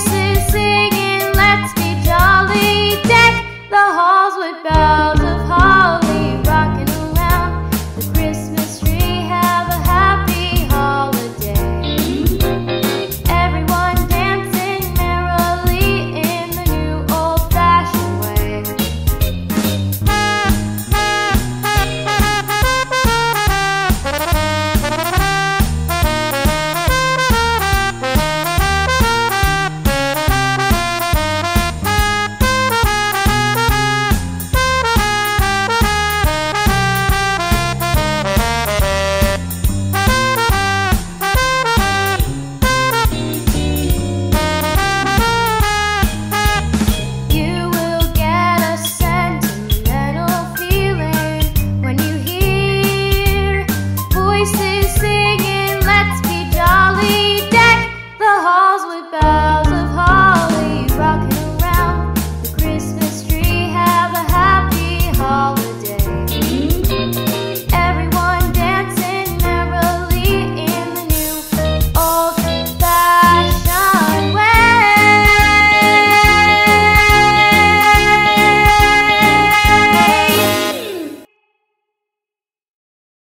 places